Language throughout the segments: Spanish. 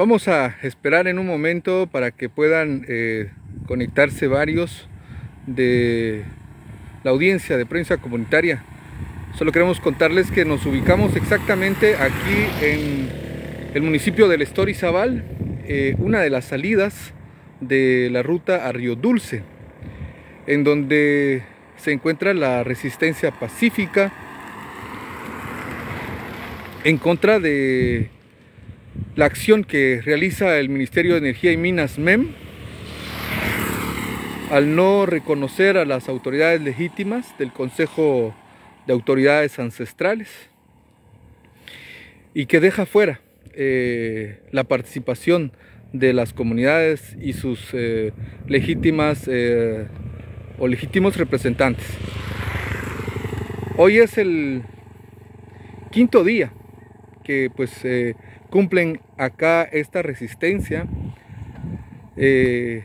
Vamos a esperar en un momento para que puedan eh, conectarse varios de la audiencia de prensa comunitaria. Solo queremos contarles que nos ubicamos exactamente aquí en el municipio del Estorizabal, eh, una de las salidas de la ruta a Río Dulce, en donde se encuentra la resistencia pacífica en contra de la acción que realiza el Ministerio de Energía y Minas MEM al no reconocer a las autoridades legítimas del Consejo de Autoridades Ancestrales y que deja fuera eh, la participación de las comunidades y sus eh, legítimas eh, o legítimos representantes. Hoy es el quinto día que pues cumplen acá esta resistencia. Eh,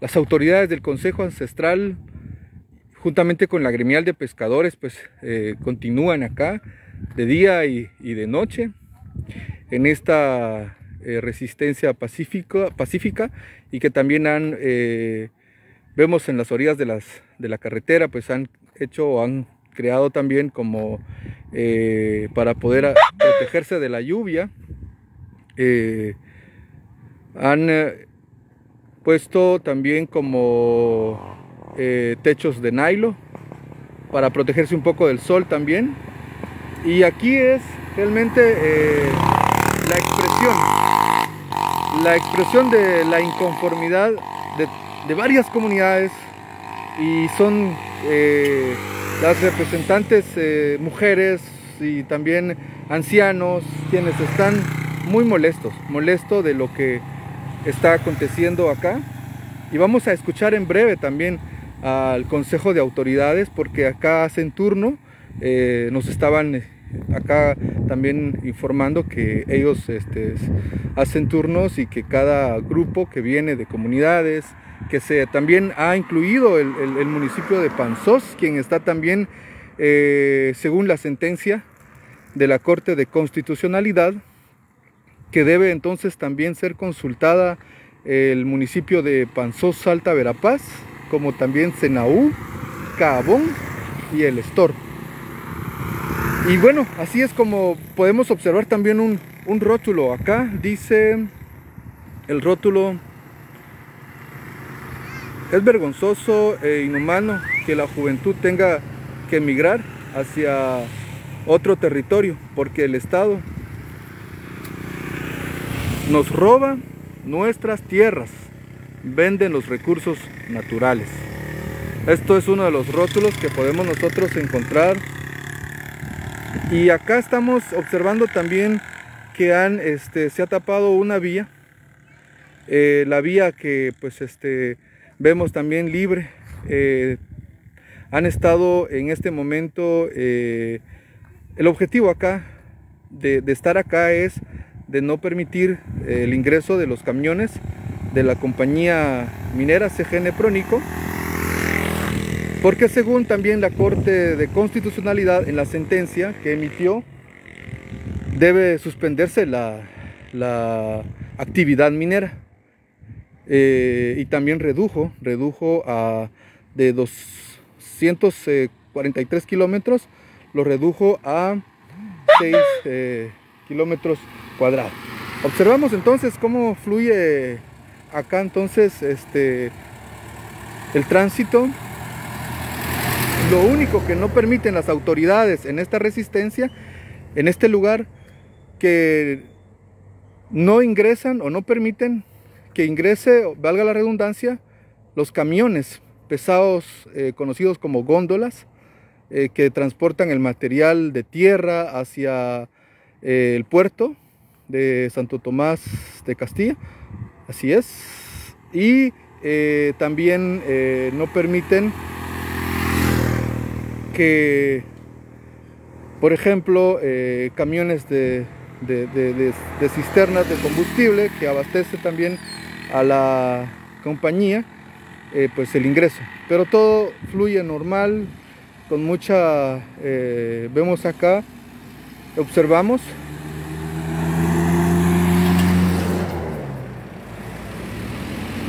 las autoridades del Consejo Ancestral, juntamente con la gremial de pescadores, pues eh, continúan acá de día y, de noche en esta eh, resistencia pacífica, pacífica y que también han, vemos en las orillas de, las, de la carretera, pues han hecho o han creado también como eh, para poder protegerse de la lluvia. Eh, han eh, puesto también como techos de nylon para protegerse un poco del sol también. Y aquí es realmente la expresión, la expresión de la inconformidad de, de varias comunidades y son las representantes eh, mujeres y también ancianos, quienes están muy molestos, molestos de lo que está aconteciendo acá. Y vamos a escuchar en breve también al Consejo de Autoridades, porque acá hacen turno, eh, nos estaban eh, acá también informando que ellos este, hacen turnos y que cada grupo que viene de comunidades, que se también ha incluido el, municipio de Panzós, quien está también, eh, según la sentencia de la Corte de Constitucionalidad, que debe entonces también ser consultada el municipio de Panzós Salta Verapaz, como también Senaú, Cabón y el Estor. Y bueno, así es como podemos observar también un, un rótulo acá, dice el rótulo es vergonzoso e inhumano que la juventud tenga que emigrar hacia otro territorio porque el Estado nos roba nuestras tierras, venden los recursos naturales. Esto es uno de los rótulos que podemos nosotros encontrar. Y acá estamos observando también que han, este, se ha tapado una vía. Eh, la vía que pues este, vemos también libre. Eh, han estado en este momento, eh, el objetivo acá de, estar acá es de no permitir el ingreso de los camiones de la compañía minera CGN Prónico, porque según también la Corte de Constitucionalidad en la sentencia que emitió, debe suspenderse la, la actividad minera. Eh, y también redujo, redujo a de 243 kilómetros, lo redujo a 6 eh, kilómetros cuadrados. Observamos entonces cómo fluye acá entonces este el tránsito. Lo único que no permiten las autoridades en esta resistencia, en este lugar, que no ingresan o no permiten que ingrese, valga la redundancia, los camiones pesados eh, conocidos como góndolas eh, que transportan el material de tierra hacia eh, el puerto de Santo Tomás de Castilla, así es, y también no permiten que, por ejemplo, camiones de, de, cisternas de combustible que abastece también a la compañía eh, pues el ingreso. Pero todo fluye normal con mucha eh, vemos acá observamos.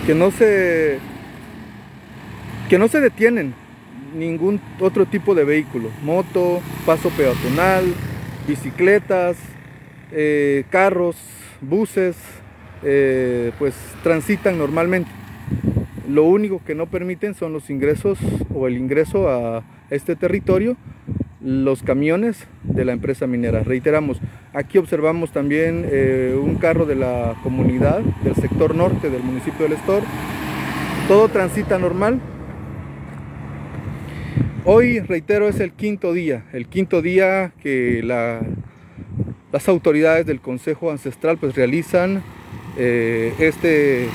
Que no se que no se detienen ningún otro tipo de vehículo, moto, paso peatonal, bicicletas, eh, carros, buses, eh, pues transitan normalmente. Lo único que no permiten son los ingresos o el ingreso a este territorio, los camiones de la empresa minera. Reiteramos, aquí observamos también eh, un carro de la comunidad del sector norte del municipio del Estor. Todo transita normal, Hoy, reitero, es el quinto día, el quinto día que las autoridades del Consejo Ancestral pues realizan eh, este,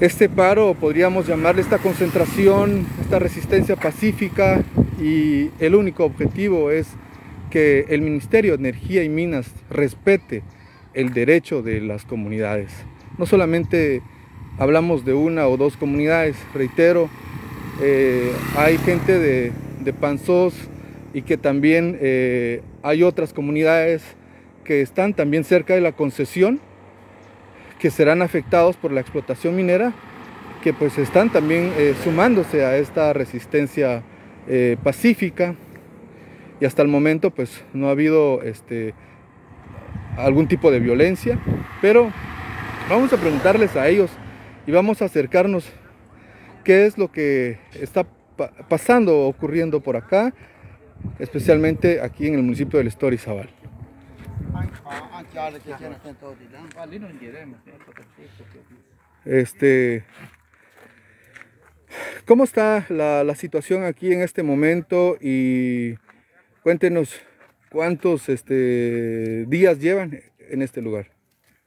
este paro, podríamos llamarle esta concentración, esta resistencia pacífica y el único objetivo es que el Ministerio de Energía y Minas respete el derecho de las comunidades. No solamente hablamos de una o dos comunidades, reitero, eh, hay gente de, de, Panzós y que también eh, hay otras comunidades que están también cerca de la concesión, que serán afectados por la explotación minera, que pues están también eh, sumándose a esta resistencia pacífica y hasta el momento pues no ha habido este, algún tipo de violencia, pero vamos a preguntarles a ellos y vamos a acercarnos qué es lo que está pasando, ocurriendo por acá, especialmente aquí en el municipio del Estorizabal. Este, ¿Cómo está la, situación aquí en este momento? Y cuéntenos cuántos este, días llevan en este lugar.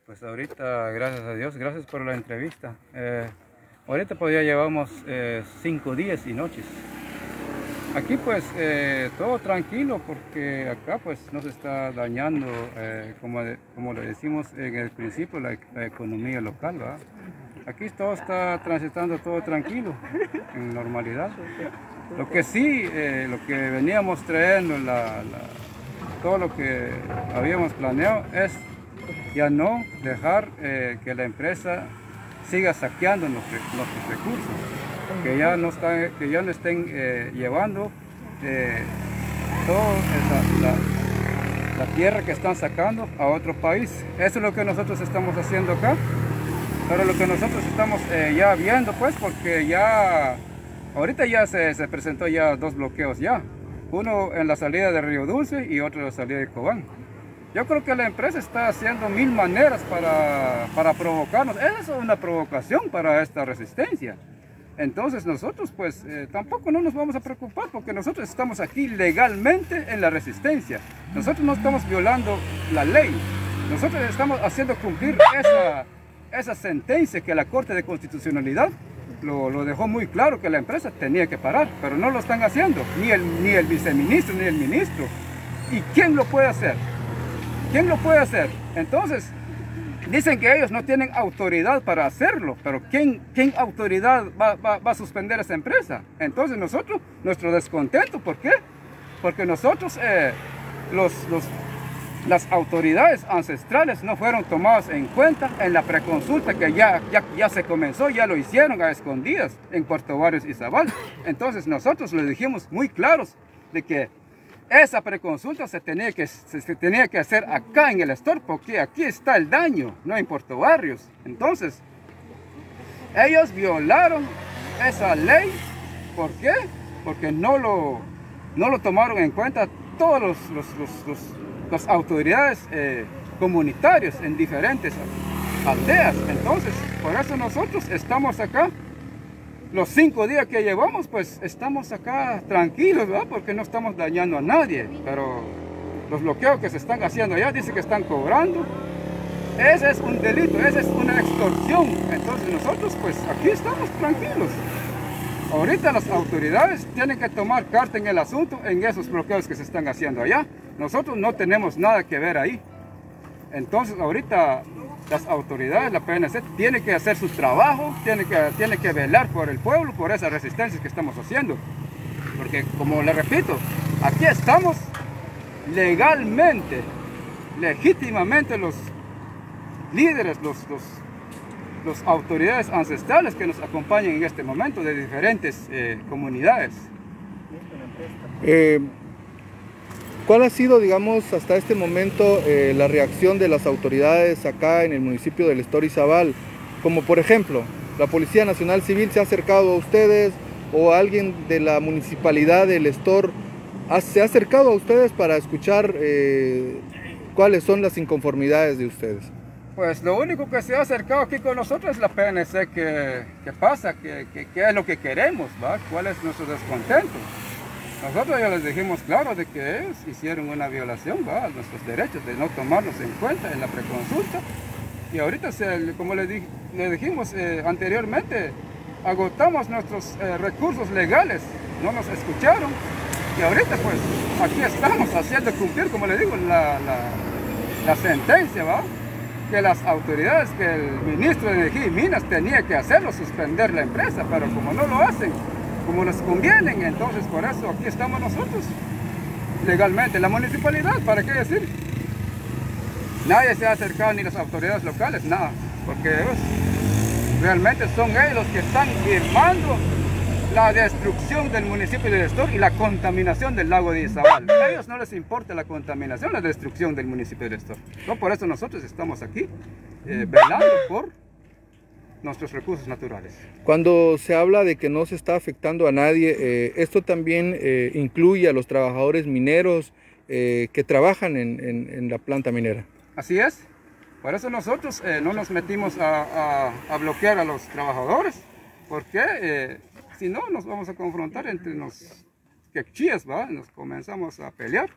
Pues ahorita, gracias a Dios, gracias por la entrevista. Eh, Ahorita pues ya llevamos eh, cinco días y noches. Aquí pues eh, todo tranquilo porque acá pues no se está dañando, eh, como, como le decimos en el principio, la, economía local. Aquí todo está transitando todo tranquilo, en normalidad. Lo que sí, lo que veníamos trayendo, todo lo que habíamos planeado es ya no dejar que la empresa siga saqueando nuestros, recursos, que ya no, están, que ya no estén eh, llevando eh, toda la, tierra que están sacando a otro país. Eso es lo que nosotros estamos haciendo acá. Pero lo que nosotros estamos eh, ya viendo, pues, porque ya, ahorita ya se, se presentó ya dos bloqueos ya. Uno en la salida de Río Dulce y otro en la salida de Cobán. Yo creo que la empresa está haciendo mil maneras para, para provocarnos. es una provocación para esta resistencia. Entonces nosotros pues eh, tampoco no nos vamos a preocupar porque nosotros estamos aquí legalmente en la resistencia. Nosotros no estamos violando la ley. Nosotros estamos haciendo cumplir esa, esa sentencia que la Corte de Constitucionalidad lo, lo, dejó muy claro que la empresa tenía que parar, pero no lo están haciendo, ni el, ni el viceministro ni el ministro. ¿Y quién lo puede hacer? ¿Quién lo puede hacer? Entonces, dicen que ellos no tienen autoridad para hacerlo, pero ¿quién, quién autoridad va, a suspender esa empresa? Entonces nosotros, nuestro descontento, ¿por qué? Porque nosotros, eh, los, las autoridades ancestrales no fueron tomadas en cuenta en la preconsulta que ya, ya, ya se comenzó, ya lo hicieron a escondidas en Puerto Barrios y Zabal. Entonces nosotros les dijimos muy claros de que esa preconsulta se tenía, que, se, tenía que hacer acá en el store porque aquí está el daño, no en Puerto Barrios. Entonces, ellos violaron esa ley. ¿Por qué? Porque no lo, no lo tomaron en cuenta todas los, las autoridades eh, comunitarias en diferentes aldeas. Entonces, por eso nosotros estamos acá los cinco días que llevamos, pues estamos acá tranquilos, ¿verdad? Porque no estamos dañando a nadie. Pero los bloqueos que se están haciendo allá, dice que están cobrando. Ese es un delito, esa es una extorsión. Entonces nosotros, pues aquí estamos tranquilos. Ahorita las autoridades tienen que tomar carta en el asunto en esos bloqueos que se están haciendo allá. Nosotros no tenemos nada que ver ahí. Entonces ahorita las autoridades, la PNC, tiene que hacer su trabajo, tiene que, tiene que velar por el pueblo, por esa resistencia que estamos haciendo. Porque, como le repito, aquí estamos legalmente, legítimamente los líderes, los, las autoridades ancestrales que nos acompañan en este momento de diferentes eh, comunidades. Eh, ¿Cuál ha sido, digamos, hasta este momento eh, la reacción de las autoridades acá en el municipio del Estor Izabal? Como por ejemplo, la Policía Nacional Civil se ha acercado a ustedes o alguien de la municipalidad del Estor se ha acercado a ustedes para escuchar cuáles son las inconformidades de ustedes. Pues lo único que se ha acercado aquí con nosotros es la PNC que, pasa, que, es lo que queremos, ¿va? cuál es nuestro descontento. Nosotros ya les dijimos claro de que ellos hicieron una violación a nuestros derechos de no tomarlos en cuenta en la preconsulta. Y ahorita, como le, dijimos eh, anteriormente, agotamos nuestros eh, recursos legales, no nos escucharon. Y ahorita pues aquí estamos haciendo cumplir, como le digo, la, la, la sentencia, ¿va? que las autoridades, que el ministro de Energía y Minas tenía que hacerlo, suspender la empresa, pero como no lo hacen, como les conviene, entonces por eso aquí estamos nosotros, legalmente. La municipalidad, ¿para qué decir? Nadie se ha acercado ni las autoridades locales, nada, porque realmente son ellos los que están firmando la destrucción del municipio de Estor y la contaminación del lago de Izabal. A ellos no les importa la contaminación, la destrucción del municipio de Estor. No, por eso nosotros estamos aquí eh, velando por nuestros recursos naturales. Cuando se habla de que no se está afectando a nadie, eh, esto también eh, incluye a los trabajadores mineros que trabajan en, la planta minera. Así es. Por eso nosotros no nos metimos a, a, bloquear a los trabajadores, porque si no, nos vamos a confrontar entre los quechíes, ¿va? Nos comenzamos a pelear.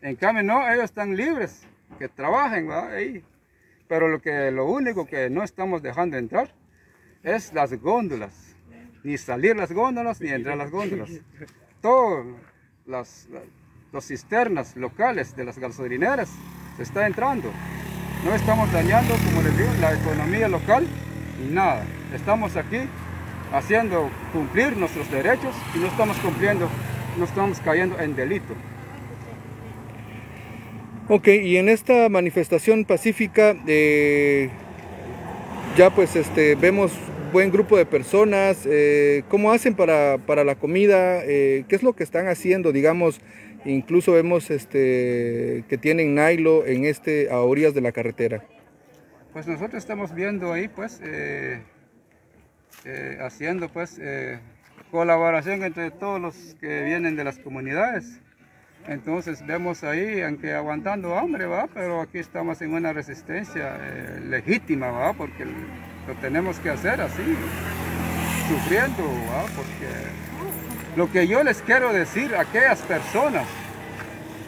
En cambio, no, ellos están libres, que trabajen, ¿va? Ahí. Pero lo, que, lo único que no estamos dejando entrar es las góndolas. Ni salir las góndolas, ni entrar las góndolas. Todas las, las cisternas locales de las gasolineras se está entrando. No estamos dañando, como les digo, la economía local ni nada. Estamos aquí haciendo cumplir nuestros derechos y no estamos cumpliendo, no estamos cayendo en delito. Ok, y en esta manifestación pacífica eh, ya pues este, vemos buen grupo de personas, eh, ¿cómo hacen para, la comida? Eh, ¿Qué es lo que están haciendo? Digamos, incluso vemos este, que tienen nylon en este, a orillas de la carretera. Pues nosotros estamos viendo ahí pues haciendo pues colaboración entre todos los que vienen de las comunidades. Entonces vemos ahí, aunque aguantando hambre, ¿va? pero aquí estamos en una resistencia eh, legítima, ¿va? porque lo tenemos que hacer así, sufriendo, porque lo que yo les quiero decir a aquellas personas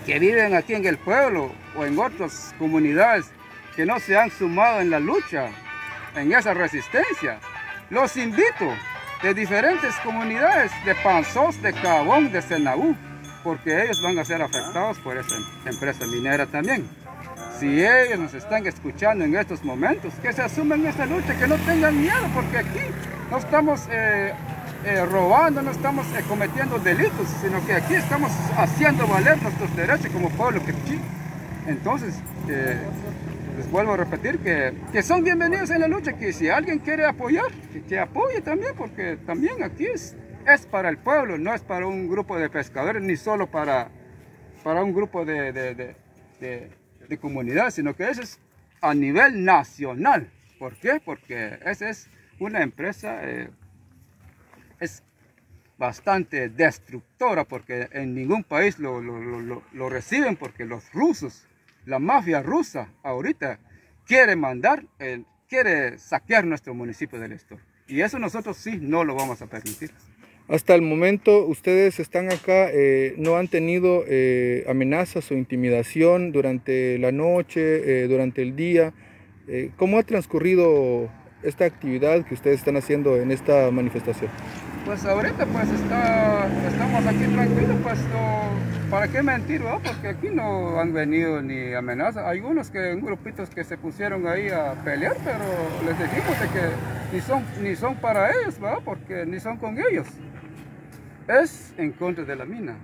que viven aquí en el pueblo o en otras comunidades que no se han sumado en la lucha, en esa resistencia, los invito de diferentes comunidades, de Panzós, de Cabón, de Senaú, porque ellos van a ser afectados por esa empresa minera también. Si ellos nos están escuchando en estos momentos, que se asumen esta lucha, que no tengan miedo, porque aquí no estamos eh, eh, robando, no estamos eh, cometiendo delitos, sino que aquí estamos haciendo valer nuestros derechos como pueblo quechí. Entonces, les vuelvo a repetir que, que, son bienvenidos en la lucha, que si alguien quiere apoyar, que, apoye también, porque también aquí es, es para el pueblo, no es para un grupo de pescadores, ni solo para, para un grupo de, de, comunidad, sino que eso es a nivel nacional. ¿Por qué? Porque esa es una empresa, eh, es bastante destructora, porque en ningún país lo, lo, lo, lo reciben, porque los rusos la mafia rusa ahorita quiere mandar, eh, quiere saquear nuestro municipio del Estor. Y eso nosotros sí no lo vamos a permitir. Hasta el momento ustedes están acá, eh, no han tenido eh, amenazas o intimidación durante la noche, durante el día. ¿Cómo ha transcurrido esta actividad que ustedes están haciendo en esta manifestación? Pues ahorita pues está, estamos aquí tranquilos, pues ¿para qué mentir? Porque aquí no han venido ni amenazas. Hay unos que, grupitos que se pusieron ahí a pelear, pero les dijimos de que ni son, ni son para ellos, ¿verdad? Porque ni son con ellos. Es en contra de la mina.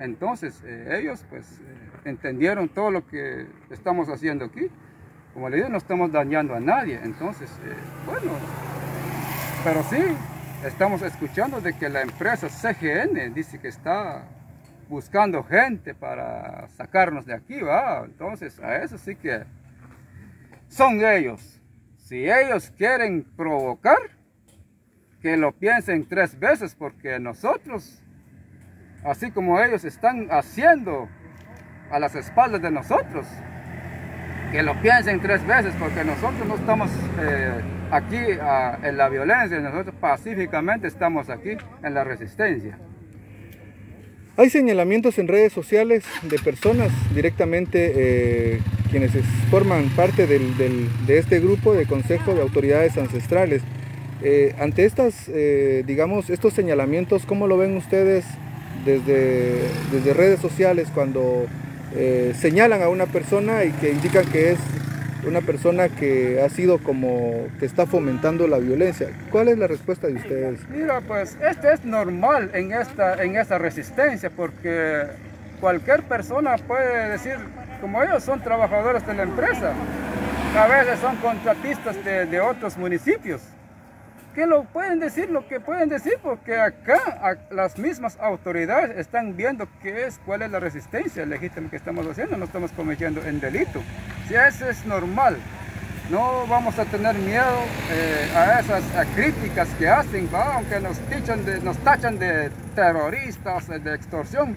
Entonces eh, ellos pues eh, entendieron todo lo que estamos haciendo aquí como le digo, no estamos dañando a nadie. Entonces, eh, bueno, pero sí, estamos escuchando de que la empresa CGN dice que está buscando gente para sacarnos de aquí, ¿va? Entonces, a eso sí que son ellos. Si ellos quieren provocar, que lo piensen tres veces, porque nosotros, así como ellos están haciendo a las espaldas de nosotros, que lo piensen tres veces, porque nosotros no estamos eh, aquí ah, en la violencia, nosotros pacíficamente estamos aquí en la resistencia. Hay señalamientos en redes sociales de personas directamente eh, quienes forman parte de este grupo de Consejo de Autoridades Ancestrales. Eh, ante estas, eh, digamos, estos señalamientos, ¿cómo lo ven ustedes desde, desde redes sociales cuando señalan a una persona y que indican que es una persona que ha sido como que está fomentando la violencia. ¿Cuál es la respuesta de ustedes? Mira, pues esto es normal en esta, en esta resistencia porque cualquier persona puede decir, como ellos son trabajadores de la empresa, a veces son contratistas de, de otros municipios que lo pueden decir lo que pueden decir, porque acá las mismas autoridades están viendo qué es, cuál es la resistencia legítima que estamos haciendo, no estamos cometiendo en delito. Si eso es normal, no vamos a tener miedo eh, a esas críticas que hacen, aunque nos, de, nos tachan de terroristas, de extorsión.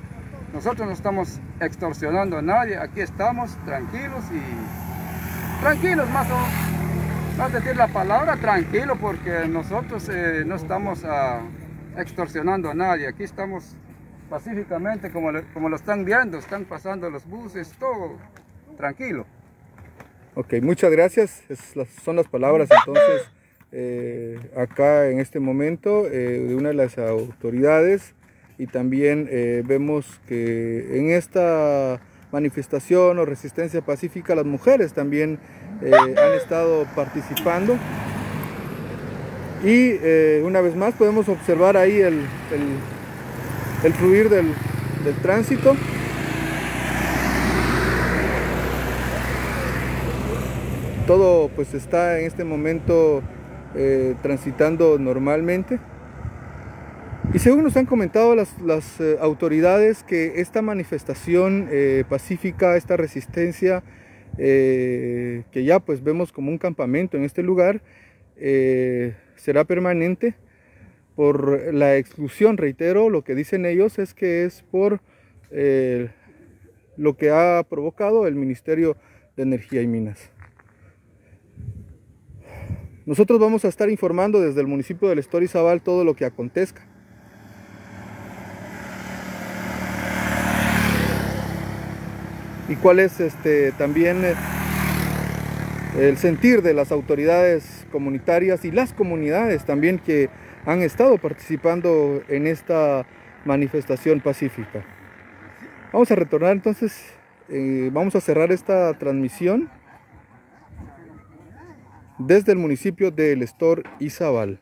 Nosotros no estamos extorsionando a nadie, aquí estamos tranquilos y tranquilos más o a decir la palabra tranquilo porque nosotros eh, no estamos ah, extorsionando a nadie. Aquí estamos pacíficamente como, como lo están viendo, están pasando los buses, todo tranquilo. Ok, muchas gracias. son las palabras entonces eh, acá en este momento eh, de una de las autoridades y también vemos que en esta manifestación o resistencia pacífica las mujeres también eh, han estado participando. Y eh, una vez más podemos observar ahí el, el, fluir del, tránsito. Todo pues está en este momento eh, transitando normalmente. Y según nos han comentado las, autoridades que esta manifestación pacífica, esta resistencia, eh, que ya pues vemos como un campamento en este lugar, eh, será permanente por la exclusión, reitero, lo que dicen ellos es que es por eh, lo que ha provocado el Ministerio de Energía y Minas. Nosotros vamos a estar informando desde el municipio del Estorizabal todo lo que acontezca. y cuál es este, también eh, el sentir de las autoridades comunitarias y las comunidades también que han estado participando en esta manifestación pacífica. Vamos a retornar entonces, eh, vamos a cerrar esta transmisión desde el municipio de El Estor Izabal.